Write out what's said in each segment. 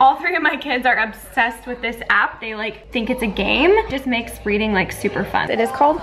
All three of my kids are obsessed with this app. They like think it's a game. Just makes reading like super fun. It is called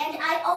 and I